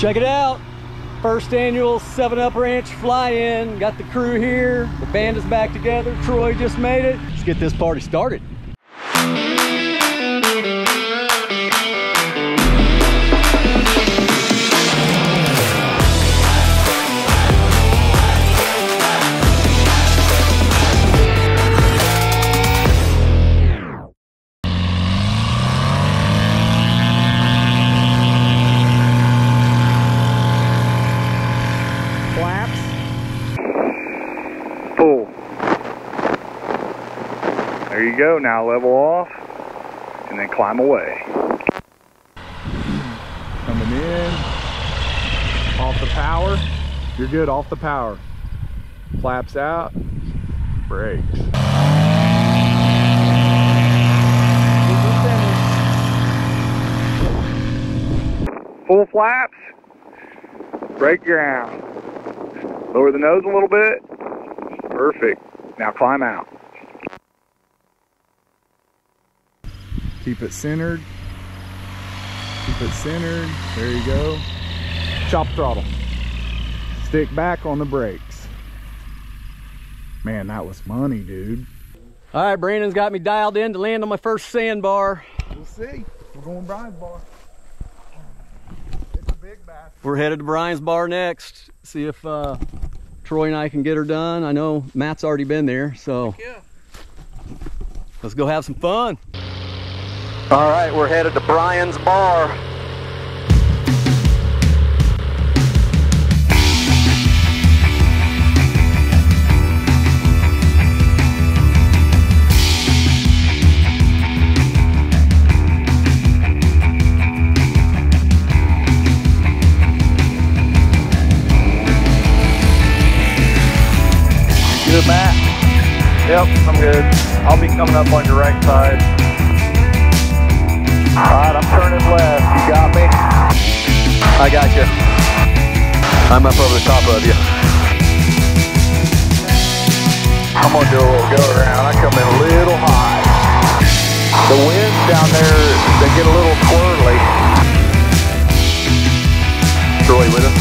Check it out. First annual 7 Up Ranch fly-in. Got the crew here. The band is back together. Troy just made it. Let's get this party started. Now level off and then climb away. Coming in. Off the power. You're good off the power. Flaps out. Brakes. Full flaps. Brake ground. Lower the nose a little bit. Perfect. Now climb out. Keep it centered. Keep it centered. There you go. Chop throttle. Stick back on the brakes. Man, that was money, dude. All right, Brandon's got me dialed in to land on my first sandbar. We'll see. We're going Brian's bar. It's a big bass. We're headed to Brian's bar next. See if uh, Troy and I can get her done. I know Matt's already been there, so let's go have some fun. All right, we're headed to Brian's bar. Good, Matt? Yep, I'm good. I'll be coming up on your right side. Turning left. You got me? I got you. I'm up over the top of you. I'm gonna do a little go around. I come in a little high. The winds down there, they get a little swirly. Troy with us.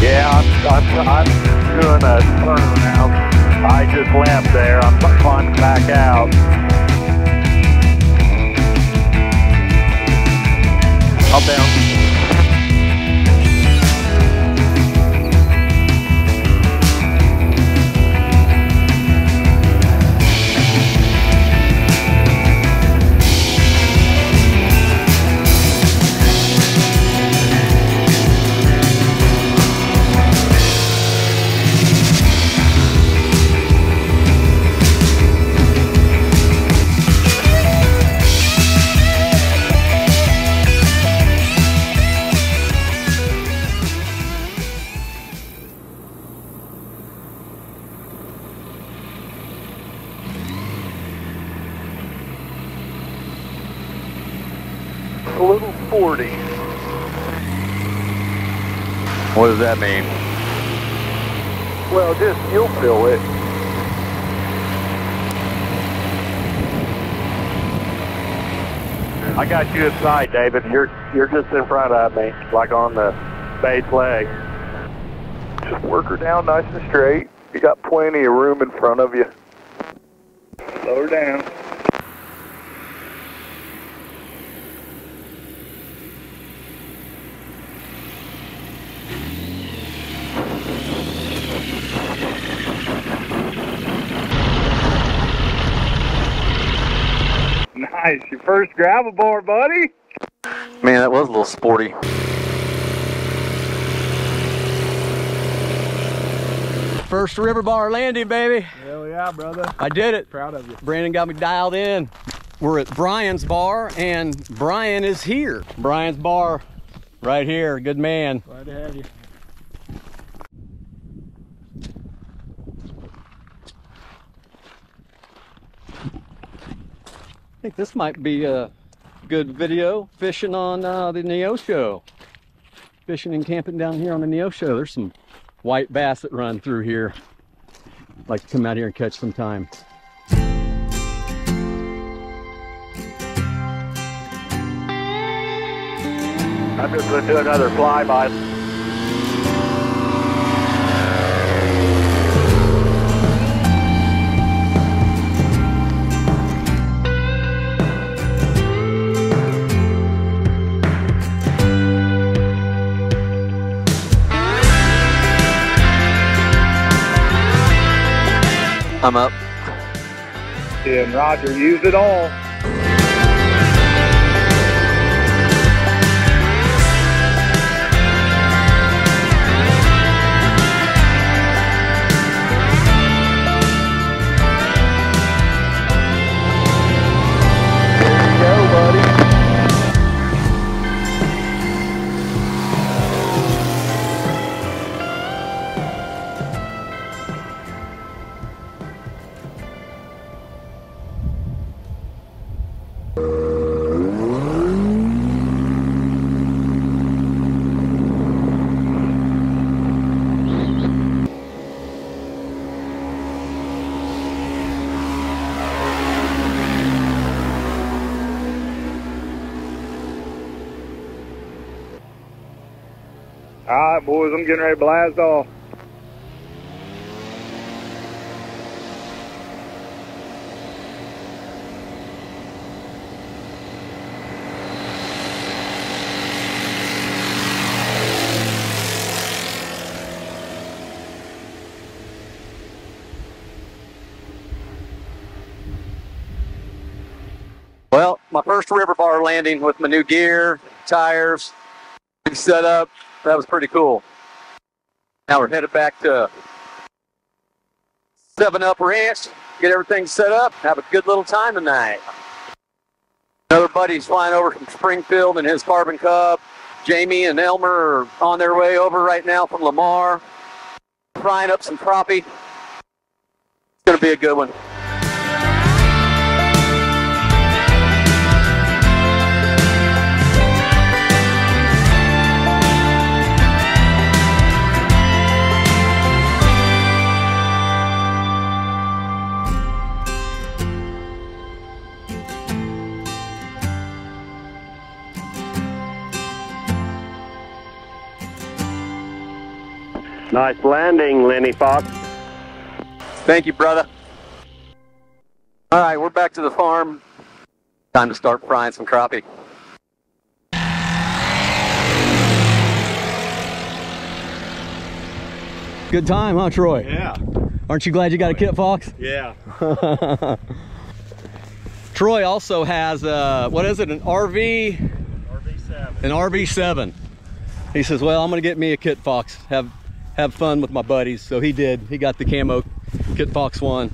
Yeah, I'm, I'm, I'm doing a turnaround. I just left there. I'm climbing back out. I'm What does that mean? Well, just you'll feel it. I got you inside, David. You're you're just in front of me, like on the base leg. Just work her down nice and straight. You got plenty of room in front of you. Slow her down. Nice. Your first gravel board, buddy. Man, that was a little sporty. First river bar landing, baby. Hell yeah, brother. I did it. Proud of you. Brandon got me dialed in. We're at Brian's bar, and Brian is here. Brian's bar, right here. Good man. Glad to have you. I think this might be a good video fishing on uh, the Neosho. Fishing and camping down here on the Neosho. There's some white bass that run through here. Like to come out here and catch some time. I'm just going to do another flyby. I'm up. And Roger used it all. All right, boys, I'm getting ready to blast off. Well, my first river bar landing with my new gear, tires, set up. That was pretty cool. Now we're headed back to Seven Up Ranch, get everything set up, have a good little time tonight. Another buddy's flying over from Springfield in his Carbon Cub. Jamie and Elmer are on their way over right now from Lamar, frying up some crappie. It's going to be a good one. Nice landing, Lenny Fox. Thank you, brother. All right, we're back to the farm. Time to start frying some crappie. Good time, huh, Troy? Yeah. Aren't you glad you got a kit, Fox? Yeah. Troy also has uh, what is it? An RV, RV7. an RV7. He says, "Well, I'm gonna get me a Kitfox. Have have fun with my buddies." So he did. He got the camo Kitfox one.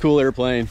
Cool airplane.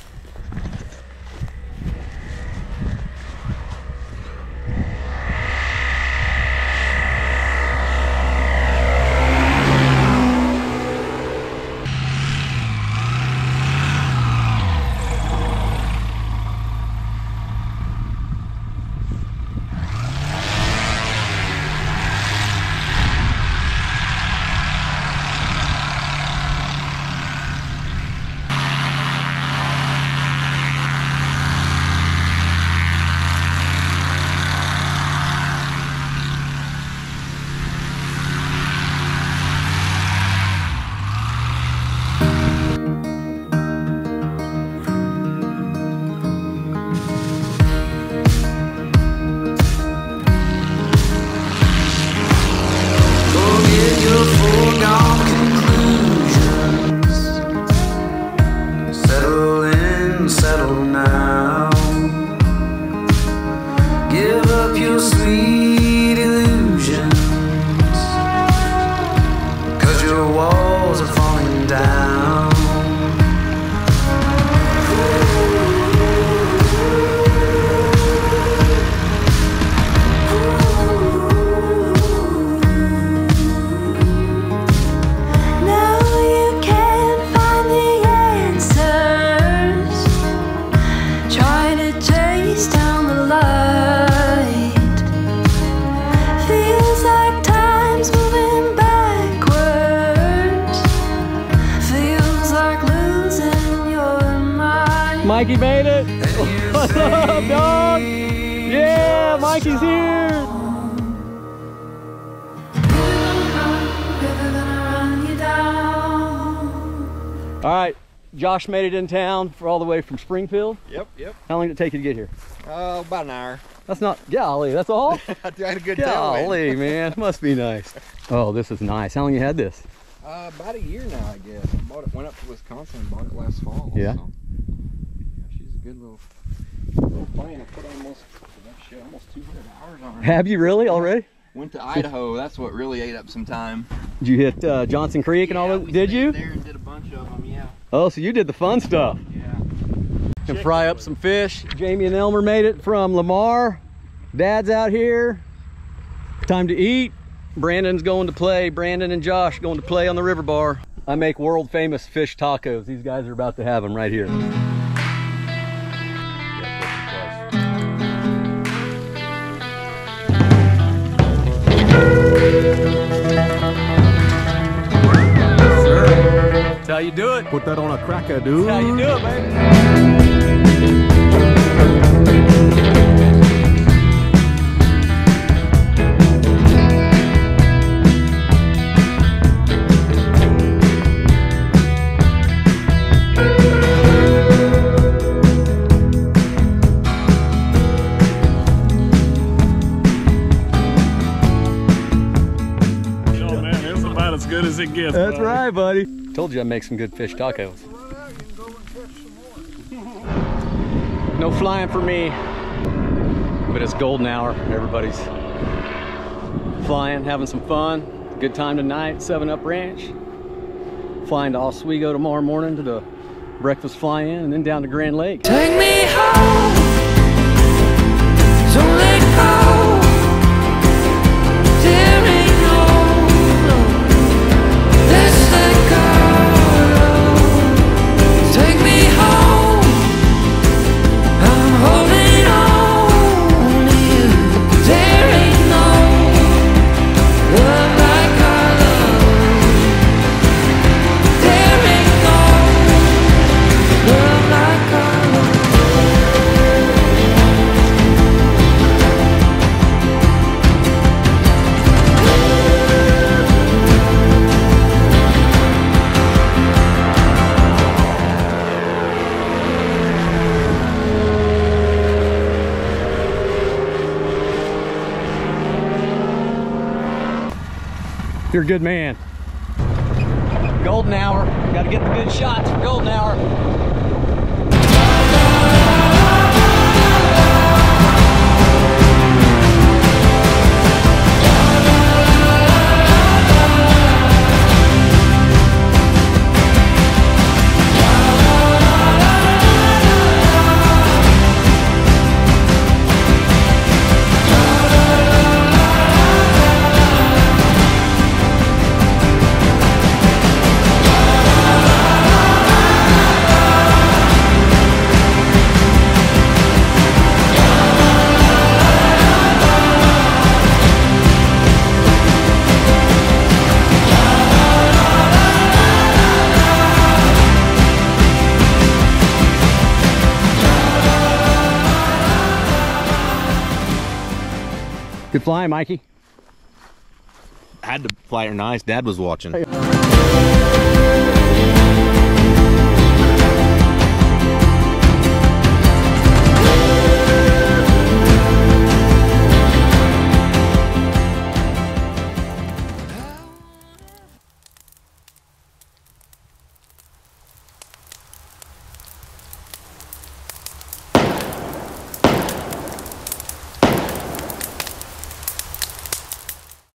Mikey made it. What's up, dog? Yeah, Mikey's here. All right, Josh made it in town for all the way from Springfield. Yep, yep. How long did it take you to get here? Oh, uh, about an hour. That's not, golly, that's all? I had a good golly, Golly, man, must be nice. Oh, this is nice. How long you had this? Uh, about a year now, I guess. I bought it, went up to Wisconsin and bought it last fall. Yeah. So yeah she's a good little, little plane. I put almost, shit, almost 200 hours on her. Have you really already? Went to Idaho. That's what really ate up some time. Did you hit uh, Johnson Creek and all Yeah, that? Did you? There and did a bunch of them. Yeah. Oh, so you did the fun stuff. Yeah. And fry up some fish. Jamie and Elmer made it from Lamar. Dad's out here. Time to eat. Brandon's going to play. Brandon and Josh going to play on the river bar. I make world famous fish tacos. These guys are about to have them right here. How you do it. Put that on a cracker, dude. That's how you do it, baby. That's buddy. right, buddy. Told you I'd make some good fish tacos. No flying for me. But it's golden hour. Everybody's flying, having some fun. Good time tonight, 7 Up Ranch. Flying to Oswego tomorrow morning to the breakfast fly-in and then down to Grand Lake. Take me home. You're a good man. Golden hour. Got to get the good shots for golden hour. Flying, Mikey. Had to fly her nice. Dad was watching.